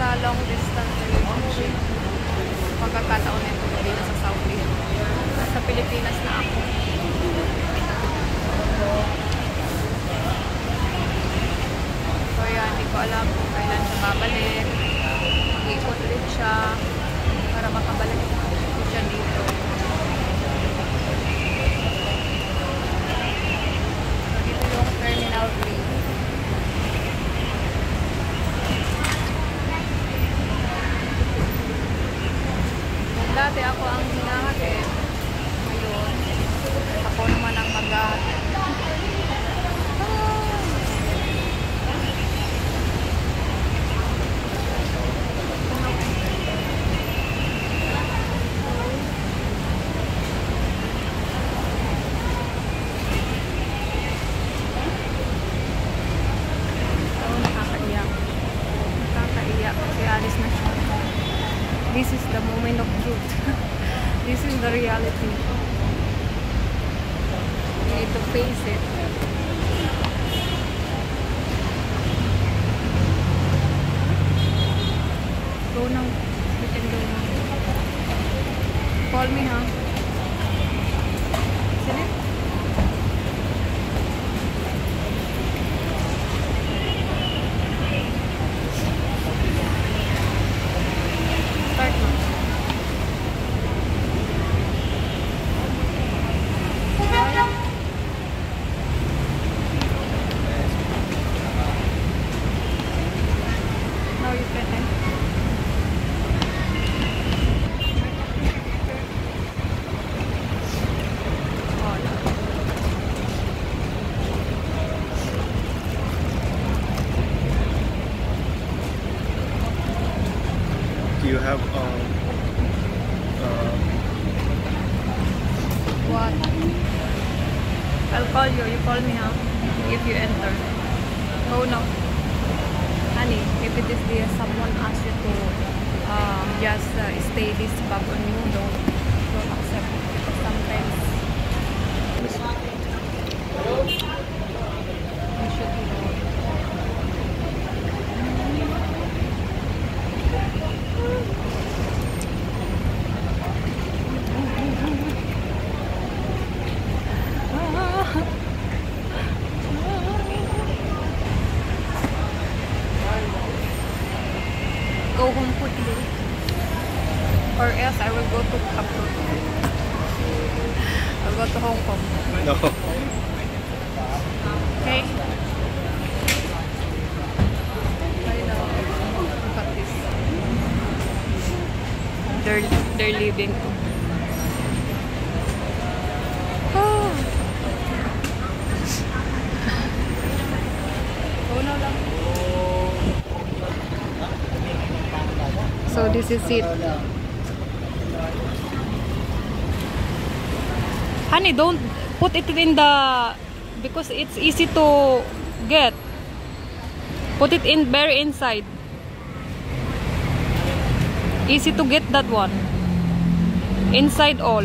sa long distance relationship. Pagkakataon nito gabi na sa Saudi. Nasa Pilipinas na ako. Moment of truth. this is the reality. You need to face it. You have um, uh, What? I'll call you. You call me, huh? If you enter. Oh no. Honey, if it is there, someone asks you to um, just uh, stay this bag on you, don't, don't Go home quickly. Or else I will go to Kabul. I'll go to Hong Kong. no? Okay? I know. Look this. They're, they're leaving. Oh. Go na lang. This is it. Honey, don't put it in the because it's easy to get. Put it in very inside. Easy to get that one. Inside all.